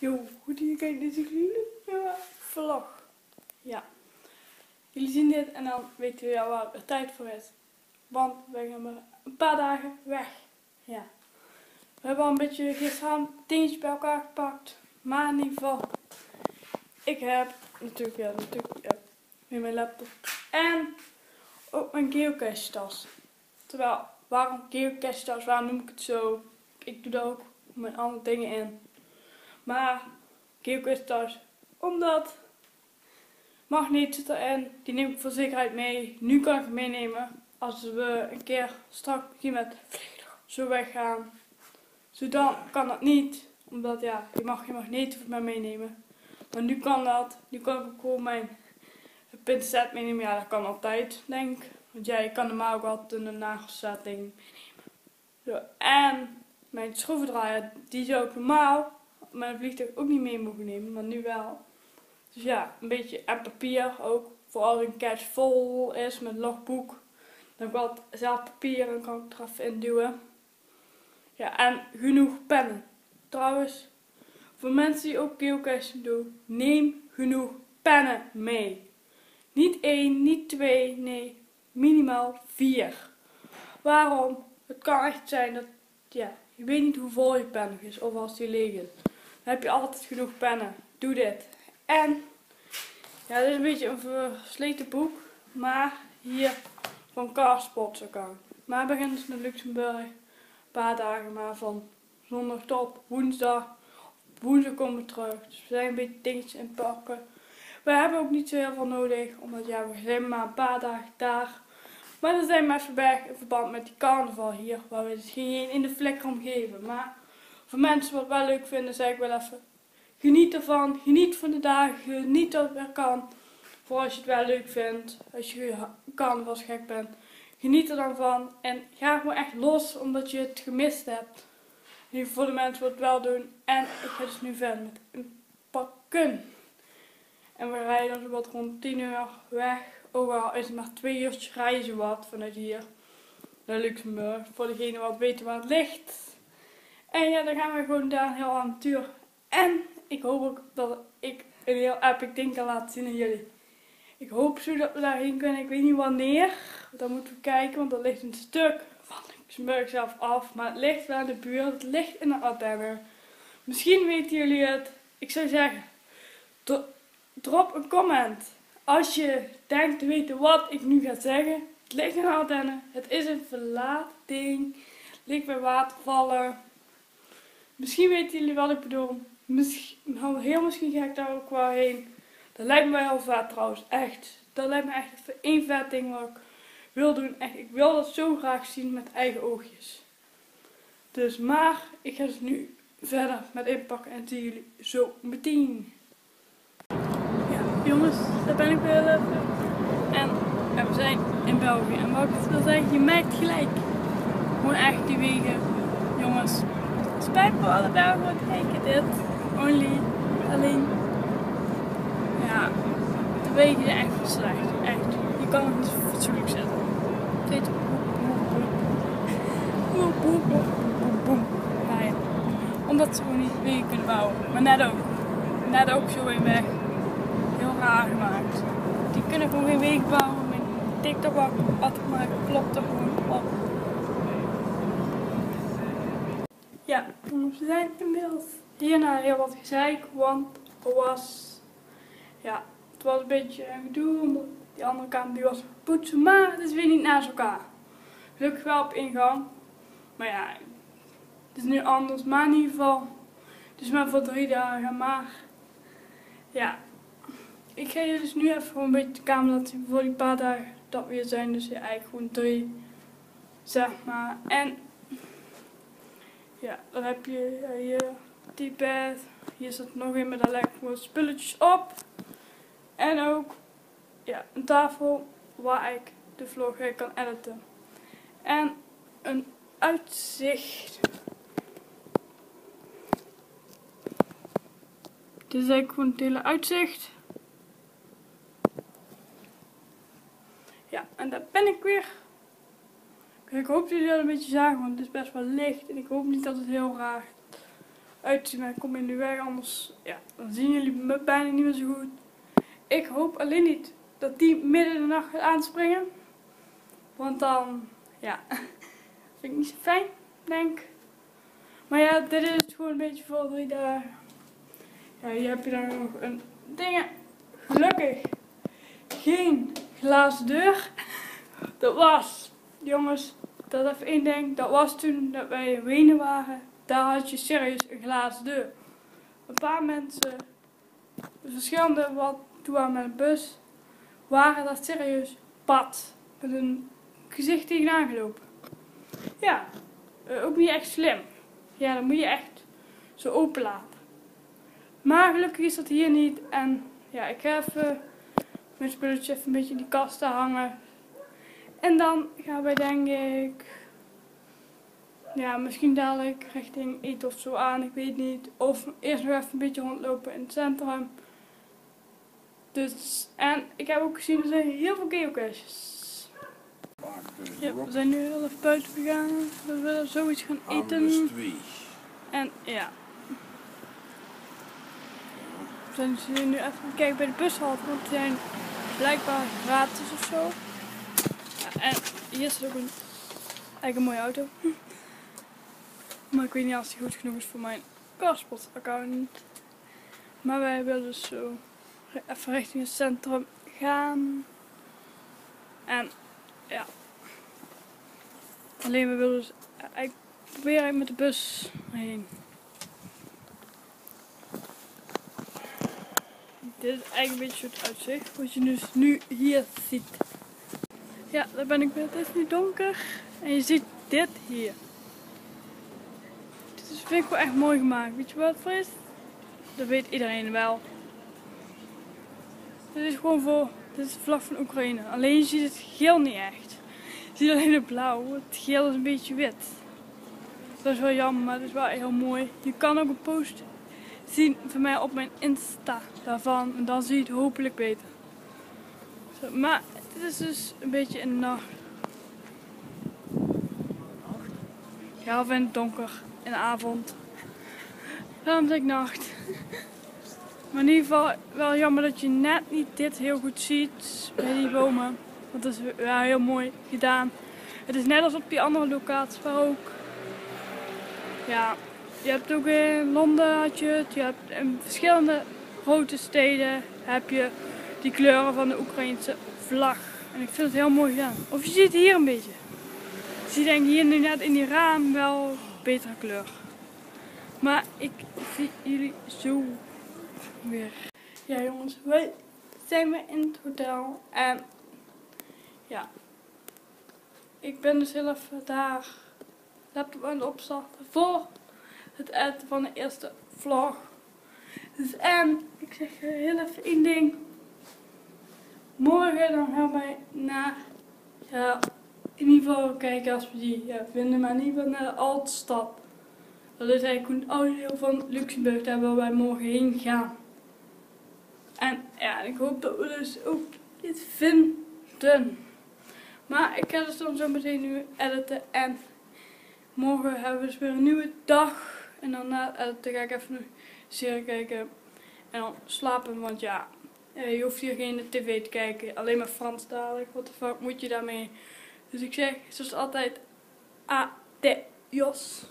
Yo, goed hier kijkt deze nieuwe vlog. Ja. Jullie zien dit en dan weten jullie al waar het tijd voor is. Want we gaan maar een paar dagen weg. Ja. We hebben al een beetje gisteravond dingetjes bij elkaar gepakt. Maar in ieder geval. Ik heb natuurlijk, ja, natuurlijk, ja, weer mijn laptop. En ook mijn geocache tas. Terwijl, waarom geocache tas? Waarom noem ik het zo? Ik doe daar ook mijn andere dingen in. Maar geocache tas, omdat magneet zit erin, die neem ik voor zekerheid mee. Nu kan ik hem meenemen als we een keer straks hier met zo weggaan. Zo dan kan dat niet, omdat ja, je mag geen magneten voor mij meenemen. Maar nu kan dat. Nu kan ik ook gewoon mijn pincet meenemen. Ja, dat kan altijd, denk ik. Want jij ja, kan normaal ook altijd een nagelzetting meenemen. Zo, en mijn schroevendraaier, die zou ik normaal mijn vliegtuig ook niet mee mogen nemen, maar nu wel. Dus ja, een beetje en papier ook. Voor als een cache vol is met logboek. Dan heb ik zelf papier en kan ik er even in duwen. Ja, en genoeg pennen. Trouwens, voor mensen die ook geocaching doen, neem genoeg pennen mee. Niet één, niet twee, nee, minimaal vier. Waarom? Het kan echt zijn dat, ja, je weet niet hoe vol je pen is of als die leeg is. Heb je altijd genoeg pennen. Doe dit. En, ja, dit is een beetje een versleten boek, maar hier van Carspots account. Maar begint dus met Luxemburg. Een paar dagen maar van zondag tot woensdag. Woensdag komen we terug. Dus we zijn een beetje dingetjes inpakken. We hebben ook niet zo heel veel nodig, omdat ja, we zijn maar een paar dagen daar. Maar dan zijn we even weg in verband met die carnaval hier, waar we dus geen in de vlekker omgeven. Maar voor mensen wat wel leuk vinden, zeg ik wel even, geniet ervan, geniet van de dagen, geniet dat het weer kan. Voor als je het wel leuk vindt, als je carnavalsgek bent, geniet er dan van. En ga gewoon echt los, omdat je het gemist hebt. Nu voor de mensen wat wel doen. En ik ga dus nu verder met een pakken. En we rijden dan wat rond 10 uur weg. Ook al is het maar twee uurtjes reizen wat vanuit hier naar Luxemburg. Voor degene wat weten waar het ligt. En ja, dan gaan we gewoon daar een heel avontuur. En ik hoop ook dat ik een heel epic ding kan laten zien aan jullie. Ik hoop zo dat we daarheen kunnen. Ik weet niet wanneer. Dan moeten we kijken, want dat ligt een stuk van Luxemburg zelf af. Maar het ligt wel in de buurt. Het ligt in de Ardennen. Misschien weten jullie het. Ik zou zeggen, drop een comment. Als je denkt te weten wat ik nu ga zeggen. Het ligt in de Ardennen. Het is een verlating. Het ligt bij watervallen. Misschien weten jullie wat ik bedoel. Misschien, nou, heel misschien ga ik daar ook wel heen. Dat lijkt me heel vet trouwens. Echt. Dat lijkt me echt één vet ding wat ik wil doen. Echt, ik wil dat zo graag zien met eigen oogjes. Dus maar, ik ga dus nu verder met inpakken en zie jullie zo meteen. Ja, jongens, daar ben ik weer. En, en we zijn in België. En wat ik wil zeggen, je merkt gelijk. Gewoon echt die wegen. Jongens, spijt voor alle Belgen wat kijken dit. Only, alleen. Ja, de wegen zijn echt slecht. Echt. Je kan het niet fatsoenlijk zetten. Dit. Ja. Omdat ze gewoon niet wegen kunnen bouwen. Maar net ook. Net ook zo een weg. Heel raar gemaakt. Die kunnen gewoon geen wegen bouwen. Mijn TikTok ik maar klopt er gewoon op. Ja, we zijn inmiddels. Hierna heel wat gezeik, want er was, ja, het was een beetje een gedoe, omdat die andere kant die was poetsen, maar het is weer niet naast elkaar. Gelukkig wel op ingang, maar ja, het is nu anders, maar in ieder geval, is maar voor drie dagen, maar ja, ik ga je dus nu even een beetje de kamer laten zien voor die paar dagen dat we zijn, dus ja, eigenlijk gewoon drie, zeg maar, en ja, dan heb je hier die bed. Hier zit nog een met daar gewoon spulletjes op. En ook ja, een tafel waar ik de vlog kan editen. En een uitzicht. Dit is eigenlijk gewoon het hele uitzicht. Ja, en daar ben ik weer. Ik hoop dat jullie dat een beetje zagen, want het is best wel licht. En ik hoop niet dat het heel raar uitzien. Maar ik kom in de weg, anders ja, dan zien jullie me bijna niet meer zo goed. Ik hoop alleen niet dat die midden in de nacht gaat aanspringen. Want dan, ja, vind ik niet zo fijn, denk. Maar ja, dit is het gewoon een beetje voor drie dagen. Ja, hier heb je dan nog een dingen. Gelukkig geen glazen deur. Dat was, jongens, dat even ding. Dat was toen dat wij in Wenen waren. Daar had je serieus een glazen deur. Een paar mensen, verschillende wat toen waren met een bus, waren dat serieus pad. Met een gezicht tegenaan gelopen. Ja, eh, ook niet echt slim. Ja, dan moet je echt zo open laten. Maar gelukkig is dat hier niet. En ja, ik ga even mijn spulletje even een beetje in die kasten hangen. En dan gaan wij denk ik, ja misschien dadelijk richting eten of zo aan, ik weet niet. Of eerst nog even een beetje rondlopen in het centrum. Dus, en ik heb ook gezien, er zijn heel veel geocaches. Ja, we zijn nu heel even buiten gegaan. We willen zoiets gaan eten. En ja. We zijn dus nu even kijken bij de bushalte, want die zijn blijkbaar gratis of zo. En hier zit ook een, eigenlijk een mooie auto. Maar ik weet niet of die goed genoeg is voor mijn Carspot account. Maar wij willen dus zo even richting het centrum gaan. En ja. Alleen we willen dus eigenlijk proberen met de bus heen. Dit is eigenlijk een beetje het uitzicht, wat je dus nu hier ziet. Ja, daar ben ik weer. Het is nu donker en je ziet dit hier. Dit is, vind ik wel echt mooi gemaakt. Weet je wat voor is? Dat weet iedereen wel. Dit is gewoon voor, dit is de vlag van Oekraïne. Alleen je ziet het geel niet echt. Je ziet alleen het blauw. Het geel is een beetje wit. Dat is wel jammer, maar het is wel heel mooi. Je kan ook een post zien van mij op mijn Insta daarvan. En dan zie je het hopelijk beter. Maar dit is dus een beetje in de nacht. Ja, of in het donker. In de avond. Daarom zeg ik nacht. Maar in ieder geval wel jammer dat je net niet dit heel goed ziet bij die bomen. Want dat is wel heel mooi gedaan. Het is net als op die andere locaties waar ook. Ja, je hebt ook in Londen had je het. Je hebt in verschillende grote steden heb je die kleuren van de Oekraïnse vlag. En ik vind het heel mooi gedaan. Of je ziet hier een beetje. Je ziet denk ik hier net in die raam wel betere kleur. Maar ik zie jullie zo weer. Ja jongens, wij zijn weer in het hotel. En ja, ik ben dus heel even daar laptop aan het opstarten voor het eten van de eerste vlog. Dus en ik zeg heel even één ding. Morgen dan gaan wij naar, ja, in ieder geval kijken als we die ja, vinden, maar in ieder geval naar de Altstad. Dat is eigenlijk een oude deel van Luxemburg, daar waar wij morgen heen gaan. En ja, ik hoop dat we dus ook dit vinden. Maar ik ga dus dan zo meteen nu editen en morgen hebben we dus weer een nieuwe dag. En dan na editen ga ik even een serie kijken en dan slapen, want ja, je hoeft hier geen tv te kijken, alleen maar Franstalig. Wat de moet je daarmee? Dus ik zeg, zoals altijd, adios.